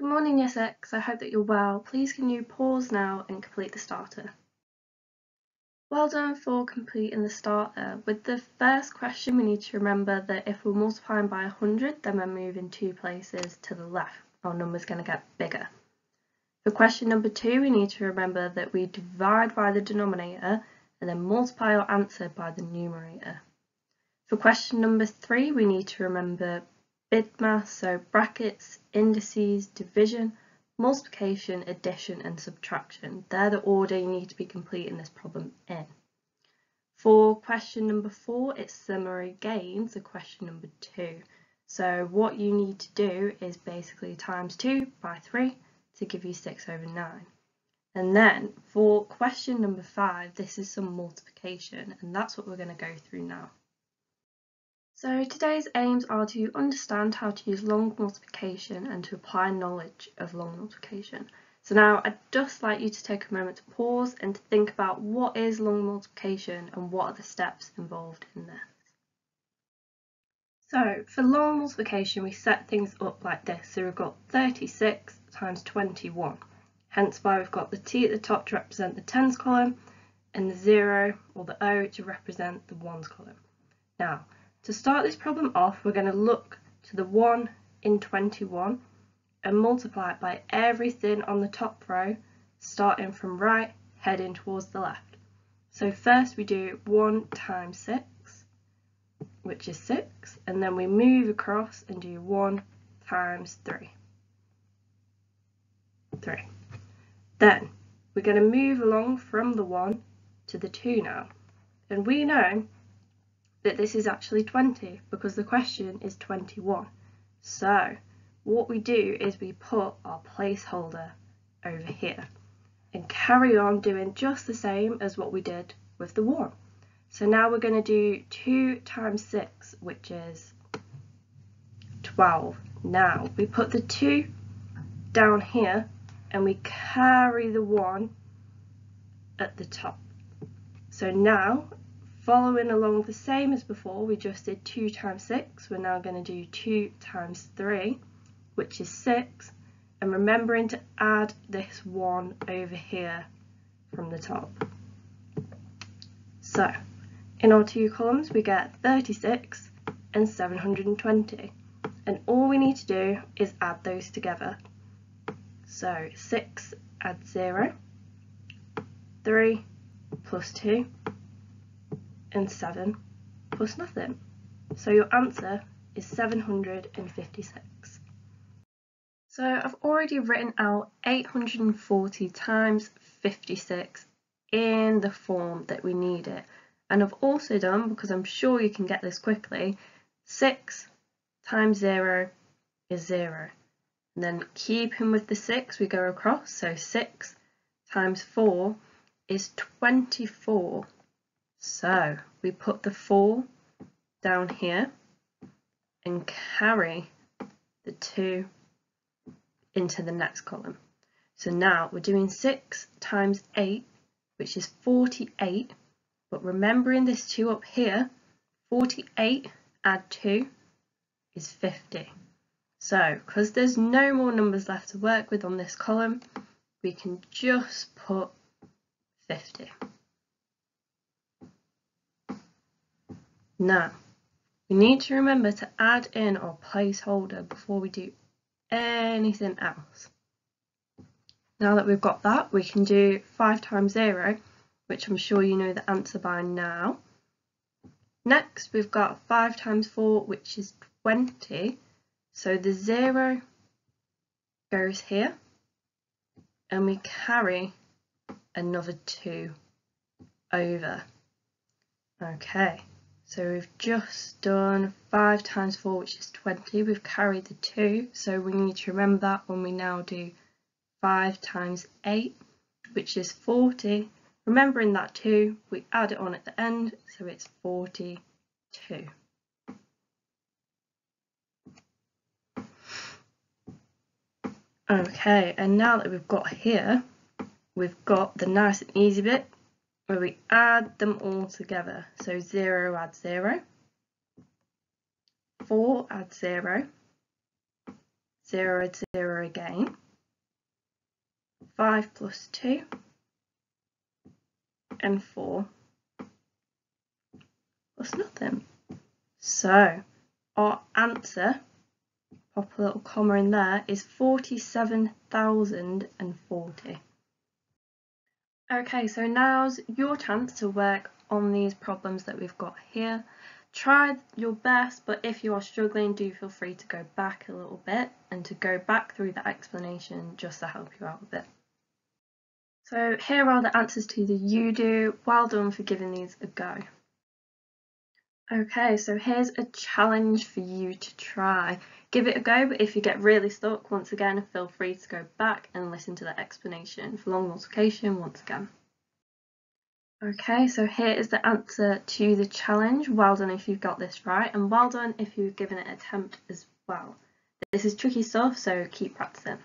Good morning, 6. I hope that you're well. Please can you pause now and complete the starter. Well done for completing the starter. With the first question, we need to remember that if we're multiplying by 100, then we're moving two places to the left. Our number's going to get bigger. For question number two, we need to remember that we divide by the denominator and then multiply our answer by the numerator. For question number three, we need to remember BIDMAS, so brackets, indices, division, multiplication, addition and subtraction. They're the order you need to be completing this problem in. For question number four, it's summary again, so question number two. So what you need to do is basically times 2 by 3 to give you 6 over 9. And then for question number 5, this is some multiplication, and that's what we're going to go through now. So today's aims are to understand how to use long multiplication and to apply knowledge of long multiplication. So now I'd just like you to take a moment to pause and to think about what is long multiplication and what are the steps involved in this. So for long multiplication we set things up like this. So we've got 36 times 21, hence why we've got the T at the top to represent the tens column and the 0 or the O to represent the ones column. Now to start this problem off, we're going to look to the 1 in 21 and multiply it by everything on the top row, starting from right, heading towards the left. So first we do 1 times 6, which is 6, and then we move across and do 1 times 3. 3. Then we're going to move along from the 1 to the 2 now. And we know that this is actually 20 because the question is 21. So what we do is we put our placeholder over here and carry on doing just the same as what we did with the 1. So now we're going to do 2 times 6 which is 12. Now we put the 2 down here and we carry the 1 at the top. So now Following along the same as before, we just did 2 times 6. We're now going to do 2 times 3, which is 6. And remembering to add this 1 over here from the top. So, in our two columns, we get 36 and 720. And all we need to do is add those together. So 6 add 0, 3 plus 2 and 7 plus nothing. So your answer is 756. So I've already written out 840 times 56 in the form that we need it. And I've also done, because I'm sure you can get this quickly, 6 times 0 is 0. And then keeping with the 6, we go across. So 6 times 4 is 24. So we put the 4 down here and carry the 2 into the next column. So now we're doing 6 times 8, which is 48, but remembering this 2 up here, 48 add 2 is 50. So, because there's no more numbers left to work with on this column, we can just put 50. Now, we need to remember to add in our placeholder before we do anything else. Now that we've got that, we can do 5 times 0, which I'm sure you know the answer by now. Next, we've got 5 times 4, which is 20. So the 0 goes here, and we carry another 2 over. Okay. So we've just done 5 times 4, which is 20. We've carried the 2, so we need to remember that when we now do 5 times 8, which is 40. Remembering that 2, we add it on at the end, so it's 42. Okay, and now that we've got here, we've got the nice and easy bit, where we add them all together. So 0 adds 0, 4 adds 0, 0, 0 again, 5 plus 2, and 4 plus nothing. So our answer, pop a little comma in there, is 47,040. Okay, so now's your chance to work on these problems that we've got here. Try your best, but if you are struggling, do feel free to go back a little bit and to go back through the explanation just to help you out a bit. So here are the answers to the you do. Well done for giving these a go. Okay, so here's a challenge for you to try. Give it a go, but if you get really stuck, once again, feel free to go back and listen to the explanation for long multiplication once again. Okay, so here is the answer to the challenge. Well done if you've got this right, and well done if you've given it an attempt as well. This is tricky stuff, so keep practicing.